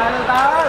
từ từ